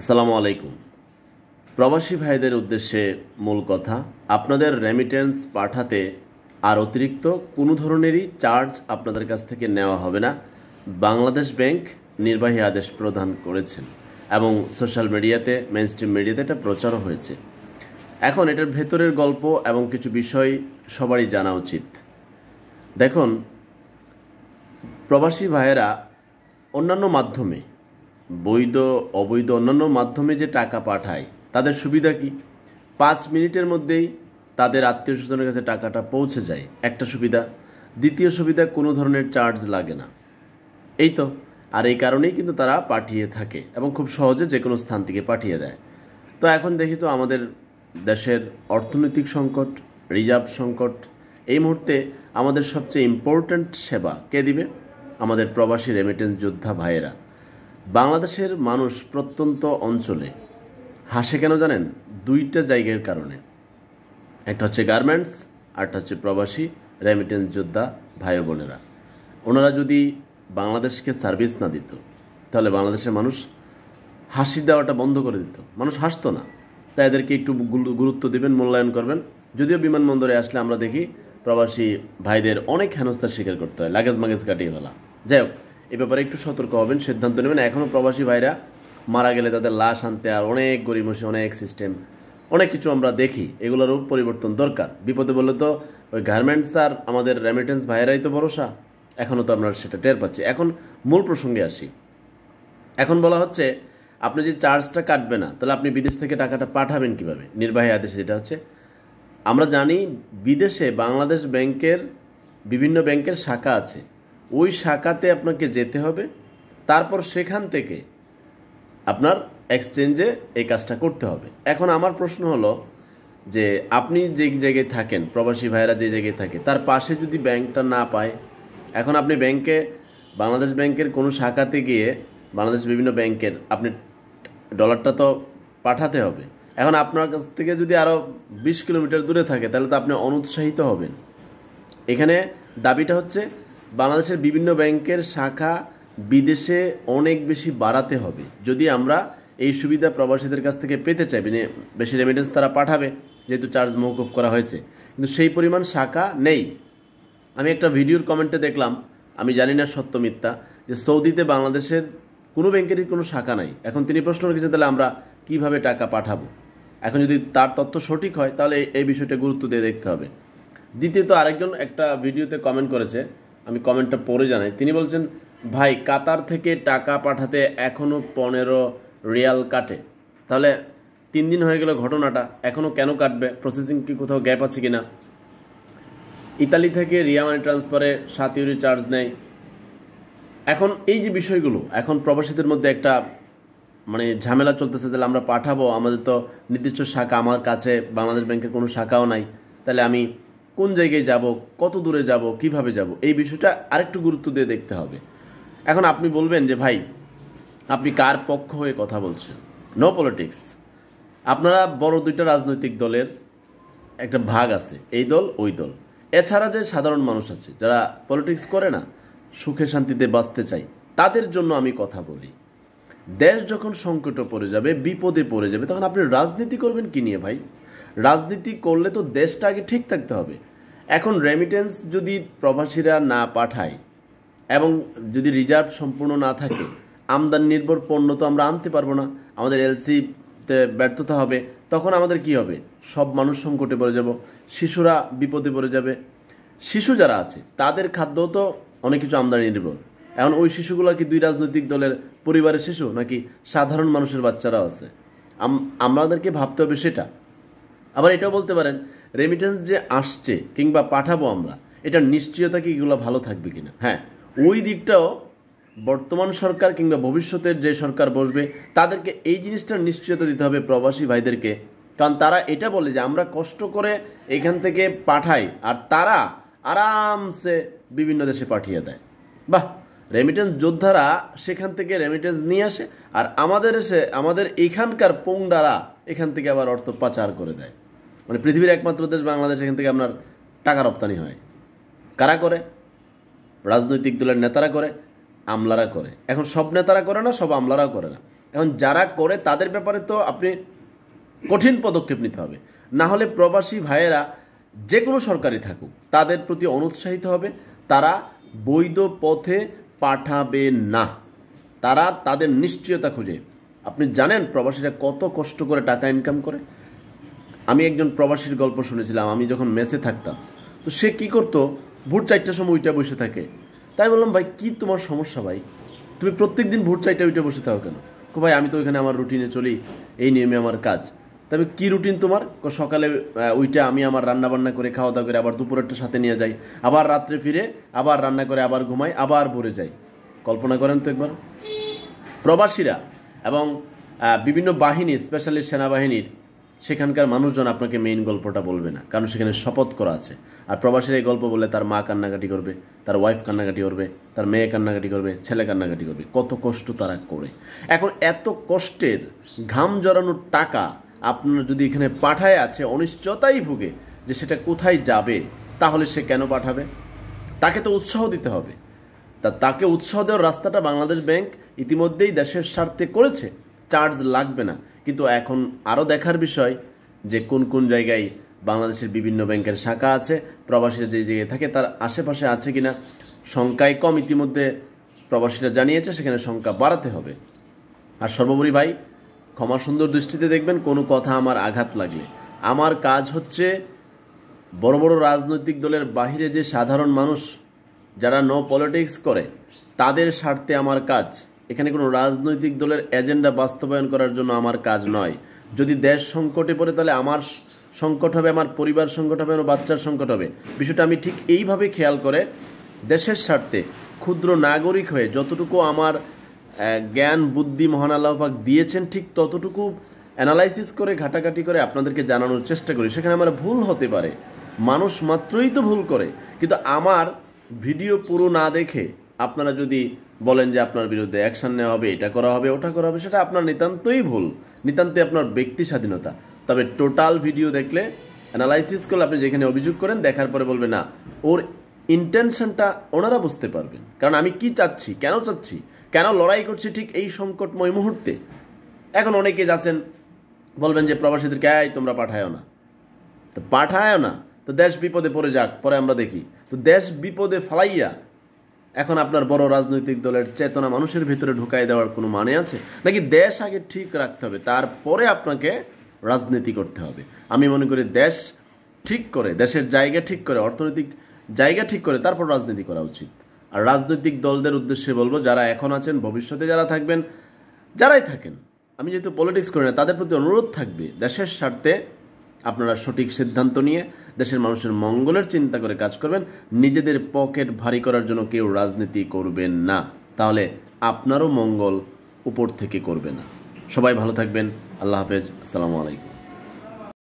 আসসালামু আলাইকুম। প্রবাসী ভাইদের উদ্দেশ্যে মূল কথা, আপনাদের রেমিটেন্স পাঠাতে আর অতিরিক্ত কোনো ধরনেরই চার্জ আপনাদের কাছ থেকে নেওয়া হবে না, বাংলাদেশ ব্যাংক নির্বাহী আদেশ প্রদান করেছেন এবং সোশ্যাল মিডিয়াতে মেন স্ট্রিম মিডিয়াতে এটা প্রচারও হয়েছে। এখন এটার ভেতরের গল্প এবং কিছু বিষয় সবারই জানা উচিত। দেখুন, প্রবাসী ভাইয়েরা অন্যান্য মাধ্যমে বৈধ, অবৈধ, অন্যান্য মাধ্যমে যে টাকা পাঠায়, তাদের সুবিধা কি? পাঁচ মিনিটের মধ্যেই তাদের আত্মীয় স্বজনের কাছে টাকাটা পৌঁছে যায়। একটা সুবিধা। দ্বিতীয় সুবিধা, কোনো ধরনের চার্জ লাগে না। এই তো। আর এই কারণেই কিন্তু তারা পাঠিয়ে থাকে এবং খুব সহজে যে কোনো স্থান থেকে পাঠিয়ে দেয়। তো এখন দেখি তো আমাদের দেশের অর্থনৈতিক সংকট, রিজার্ভ সংকট। এই মুহূর্তে আমাদের সবচেয়ে ইম্পর্ট্যান্ট সেবা কে দিবে? আমাদের প্রবাসী রেমিটেন্স যোদ্ধা ভাইয়েরা। বাংলাদেশের মানুষ প্রত্যন্ত অঞ্চলে হাসে কেন জানেন? দুইটা জায়গার কারণে। একটা হচ্ছে গার্মেন্টস আরটা হচ্ছে প্রবাসী রেমিটেন্স যোদ্ধা ভাই বোনেরা। ওনারা যদি বাংলাদেশকে সার্ভিস না দিত, তাহলে বাংলাদেশের মানুষ হাসি দেওয়াটা বন্ধ করে দিত। মানুষ হাসতো না। তাই এদেরকে একটু গুরুত্ব দিবেন, মূল্যায়ন করবেন। যদিও বিমানবন্দরে আসলে আমরা দেখি প্রবাসী ভাইদের অনেক হেনস্থার স্বীকার করতে হয় লাগেজ মাগেজ কাটিয়ে ফেলা। যাই হোক এ ব্যাপারে একটু সতর্ক হবেন, সিদ্ধান্ত নেবেন। এখনও প্রবাসী ভাইরা মারা গেলে তাদের লাশ আনতে আর অনেক গরিমসি অনেক সিস্টেম অনেক কিছু আমরা দেখি। এগুলোরও পরিবর্তন দরকার। বিপদে বললে তো ওই গার্মেন্টস আর আমাদের রেমিটেন্স ভাইয়েরাই তো ভরসা। এখনও তো আমরা সেটা টের পাচ্ছি। এখন মূল প্রসঙ্গে আসি। এখন বলা হচ্ছে, আপনি যে চার্জটা কাটবে না, তাহলে আপনি বিদেশ থেকে টাকাটা পাঠাবেন কীভাবে? নির্বাহী আদেশে যেটা হচ্ছে, আমরা জানি বিদেশে বাংলাদেশ ব্যাংকের বিভিন্ন ব্যাংকের শাখা আছে। ওই শাখাতে আপনাকে যেতে হবে, তারপর সেখান থেকে আপনার এক্সচেঞ্জে এই কাজটা করতে হবে। এখন আমার প্রশ্ন হলো যে, আপনি যে জায়গায় থাকেন, প্রবাসী ভাইয়েরা যে জায়গায় থাকে, তার পাশে যদি ব্যাংকটা না পায়, এখন আপনি ব্যাংকে, বাংলাদেশ ব্যাংকের কোনো শাখাতে গিয়ে বাংলাদেশ বিভিন্ন ব্যাংকের আপনি ডলারটা তো পাঠাতে হবে। এখন আপনার কাছ থেকে যদি আরও বিশ কিলোমিটার দূরে থাকে, তাহলে তো আপনি অনুৎসাহিত হবেন। এখানে দাবিটা হচ্ছে বাংলাদেশের বিভিন্ন ব্যাংকের শাখা বিদেশে অনেক বেশি বাড়াতে হবে। যদি আমরা এই সুবিধা প্রবাসীদের কাছ থেকে পেতে চাই মানে বেশি রেমিটেন্স তারা পাঠাবে, যেহেতু চার্জ মৌকুফ করা হয়েছে। কিন্তু সেই পরিমাণ শাখা নেই। আমি একটা ভিডিওর কমেন্টে দেখলাম, আমি জানি না সত্য মিথ্যা, যে সৌদিতে বাংলাদেশের কোনো ব্যাংকেরই কোনো শাখা নাই। এখন তিনি প্রশ্ন রেখেছেন তাহলে আমরা কীভাবে টাকা পাঠাবো? এখন যদি তার তথ্য সঠিক হয়, তাহলে এই- বিষয়টা গুরুত্ব দিয়ে দেখতে হবে। দ্বিতীয়ত আরেকজন একটা ভিডিওতে কমেন্ট করেছে আমি কমেন্টটা পড়ে জানাই। তিনি বলছেন, ভাই, কাতার থেকে টাকা পাঠাতে এখনও পনেরো রিয়াল কাটে। তাহলে তিন দিন হয়ে গেল ঘটনাটা এখনও কেন কাটবে? প্রসেসিং কি কোথাও গ্যাপ আছে কি না ইতালি থেকে রিয়া মানি ট্রান্সফারে সাত ইউরি চার্জ নেয়। এখন এই যে বিষয়গুলো, এখন প্রবাসীদের মধ্যে একটা মানে ঝামেলা চলতেছে, তাহলে আমরা পাঠাবো, আমাদের তো নির্দিষ্ট শাখা আমার কাছে, বাংলাদেশ ব্যাংকের কোনো শাখাও নাই। তাহলে আমি কোন জায়গায় যাব, কত দূরে যাব, কীভাবে যাব, এই বিষয়টা আরেকটু গুরুত্ব দিয়ে দেখতে হবে। এখন আপনি বলবেন যে, ভাই, আপনি কার পক্ষ হয়ে কথা বলছেন? নো পলিটিক্স আপনারা বড় দুইটা রাজনৈতিক দলের একটা ভাগ আছে, এই দল, ওই দল। এছাড়া যে সাধারণ মানুষ আছে, যারা পলিটিক্স করে না, সুখে শান্তিতে বাঁচতে চাই, তাদের জন্য আমি কথা বলি। দেশ যখন সংকটে পড়ে যাবে, বিপদে পড়ে যাবে, তখন আপনি রাজনীতি করবেন কি নিয়ে ভাই? রাজনীতি করলে তো দেশটা আগে ঠিক থাকতে হবে। এখন রেমিটেন্স যদি প্রবাসীরা না পাঠায় এবং যদি রিজার্ভ সম্পূর্ণ না থাকে, আমদানি নির্ভর পণ্য তো আমরা আনতে পারব না, আমাদের এলসিতে ব্যর্থতা হবে, তখন আমাদের কি হবে? সব মানুষ সংকটে পড়ে যাব, শিশুরা বিপদে পড়ে যাবে। শিশু যারা আছে, তাদের খাদ্য তো অনেক কিছু আমদানি নির্ভর। এখন ওই শিশুগুলো কি দুই রাজনৈতিক দলের পরিবারের শিশু নাকি সাধারণ মানুষের বাচ্চারাও আছে? আম- আমাদেরকে ভাবতে হবে সেটা। আবার এটাও বলতে পারেন রেমিটেন্স যে আসছে কিংবা পাঠাবো আমরা, এটার নিশ্চয়তা কি এগুলো ভালো থাকবে কিনা? হ্যাঁ ওই দিকটাও বর্তমান সরকার কিংবা ভবিষ্যতের যে সরকার বসবে, তাদেরকে এই জিনিসটার নিশ্চয়তা দিতে হবে প্রবাসী ভাইদেরকে। কারণ তারা এটা বলে যে আমরা কষ্ট করে এখান থেকে পাঠাই, আর তারা আরামসে বিভিন্ন দেশে পাঠিয়ে দেয়। বাহ! রেমিটেন্স যোদ্ধারা সেখান থেকে রেমিটেন্স নিয়ে আসে, আর আমাদের এসে, আমাদের এখানকার পৌন্ডারা এখান থেকে আবার অর্থ পাচার করে দেয়। মানে পৃথিবীর একমাত্র দেশ বাংলাদেশ, এখান থেকে আপনার টাকা রপ্তানি হয়। কারা করে? রাজনৈতিক দলের নেতারা করে, আমলারা করে। এখন সব নেতারা করে না, সব আমলারাও করে না। এখন যারা করে, তাদের ব্যাপারে তো আপনি কঠিন পদক্ষেপ নিতে হবে। না হলে প্রবাসী ভাইয়েরা যে কোনো সরকারি থাকুক, তাদের প্রতি অনুৎসাহিত হবে। তারা বৈধ পথে পাঠাবে না। তারা তাদের নিশ্চয়তা খুঁজে। আপনি জানেন প্রবাসীরা কত কষ্ট করে টাকা ইনকাম করে? আমি একজন প্রবাসীর গল্প শুনেছিলাম, আমি যখন মেসে থাকতাম। তো সে কি করতো? ভোর চারটার সময় উইটা বসে থাকে। তাই বললাম, ভাই, কি তোমার সমস্যা ভাই? তুমি প্রত্যেক দিন ভোর চারটা উইটা বসে থাকো কেন? কো, ভাই, আমি তো ওইখানে আমার রুটিনে চলি, এই নিয়মে আমার কাজ। তবে কি রুটিন তোমার? সকালে উইটা আমি আমার রান্না বান্না করে খাওয়া দাওয়া করে আবার দুপুরেরটা সাথে নিয়ে যাই। আবার রাত্রে ফিরে, আবার রান্না করে আবার ঘুমাই, আবার ভরে যাই। কল্পনা করেন তো একবার। প্রবাসীরা এবং বিভিন্ন বাহিনী স্পেশালি সেনাবাহিনীর সেখানকার মানুষজন আপনাকে মেইন গল্পটা বলবে না, কারণ সেখানে শপথ করা আছে। আর প্রবাসীরা এই গল্প বলে তার মা কান্নাকাটি করবে, তার ওয়াইফ কান্নাকাটি করবে, তার মেয়ে কান্নাকাটি করবে, ছেলে কান্নাকাটি করবে। কত কষ্ট তারা করে। এখন এত কষ্টের ঘাম জড়ানোর টাকা আপনার যদি এখানে পাঠায় আছে, অনিশ্চয়তাই ভুগে, যে সেটা কোথায় যাবে, তাহলে সে কেন পাঠাবে? তাকে তো উৎসাহ দিতে হবে। তা তাকে উৎসাহ দেওয়ার রাস্তাটা বাংলাদেশ ব্যাংক ইতিমধ্যেই দেশের স্বার্থে করেছে, চার্জ লাগবে না। কিন্তু এখন আরও দেখার বিষয় যে কোন কোন জায়গায় বাংলাদেশের বিভিন্ন ব্যাংকের শাখা আছে, প্রবাসীরা যে জায়গায় থাকে তার আশেপাশে আছে কিনা সংখ্যায় কম ইতিমধ্যে প্রবাসীরা জানিয়েছে, সেখানে সংখ্যা বাড়াতে হবে। আর সর্বোপরি ভাই, ক্ষমা সুন্দর দৃষ্টিতে দেখবেন, কোনো কথা আমার আঘাত লাগলে। আমার কাজ হচ্ছে বড় বড় রাজনৈতিক দলের বাহিরে যে সাধারণ মানুষ যারা নো পলিটিক্স করে, তাদের স্বার্থে আমার কাজ। এখানে কোনো রাজনৈতিক দলের এজেন্ডা বাস্তবায়ন করার জন্য আমার কাজ নয়। যদি দেশ সংকটে পড়ে, তাহলে আমার সংকট হবে, আমার পরিবার সংকট হবে, আমার বাচ্চার সংকট হবে। বিষয়টা আমি ঠিক এইভাবে খেয়াল করে দেশের স্বার্থে ক্ষুদ্র নাগরিক হয়ে যতটুকু আমার জ্ঞান, বুদ্ধি, মহান আল্লাহ পাক দিয়েছেন, ঠিক ততটুকু অ্যানালাইসিস করে, ঘাটাঘাটি করে আপনাদেরকে জানানোর চেষ্টা করি। সেখানে আমার ভুল হতে পারে। মানুষ মাত্রই তো ভুল করে। কিন্তু আমার ভিডিও পুরো না দেখে আপনারা যদি বলেন যে আপনার বিরুদ্ধে অ্যাকশন নেওয়া হবে, এটা করা হবে, ওটা করা হবে, সেটা আপনার নিতান্তই ভুল। নিতান্তই আপনার ব্যক্তি স্বাধীনতা। তবে টোটাল ভিডিও দেখলে অ্যানালাইসিস করলে আপনি যেখানে অভিযোগ করেন, দেখার পরে বলবেন না। ওর ইন্টেনশনটা ওনারা বুঝতে পারবেন। কারণ আমি কি চাচ্ছি, কেন চাচ্ছি, কেন লড়াই করছি ঠিক এই সংকটময় মুহূর্তে? এখন অনেকে যাচ্ছেন, বলবেন যে প্রবাসীদেরকে, এই, তোমরা পাঠায়ও না। তো পাঠায়ও না। তো দেশ বিপদে পড়ে যাক, পরে আমরা দেখি। তো দেশ বিপদে ফালাইয়া এখন আপনার বড় রাজনৈতিক দলের চেতনা মানুষের ভিতরে ঢুকাই দেওয়ার কোনো মানে আছে? নাকি দেশ আগে ঠিক রাখতে হবে, তারপরে আপনাকে রাজনীতি করতে হবে? আমি মনে করি দেশ ঠিক করে, দেশের জায়গা ঠিক করে, অর্থনৈতিক জায়গা ঠিক করে, তারপর রাজনীতি করা উচিত। আর রাজনৈতিক দলদের উদ্দেশ্যে বলব, যারা এখন আছেন, ভবিষ্যতে যারা থাকবেন, যারাই থাকেন, আমি যেহেতু পলিটিক্স করি না, তাদের প্রতি অনুরোধ থাকবে, দেশের স্বার্থে আপনারা সঠিক সিদ্ধান্ত নিয়ে দেশের মানুষের মঙ্গলের চিন্তা করে কাজ করবেন, নিজেদের পকেট ভারী করার জন্য কেউ রাজনীতি করবেন না। তাহলে আপনারও মঙ্গল উপর থেকে করবে না। সবাই ভালো থাকবেন। আল্লাহ হাফেজ। আসসালামু আলাইকুম।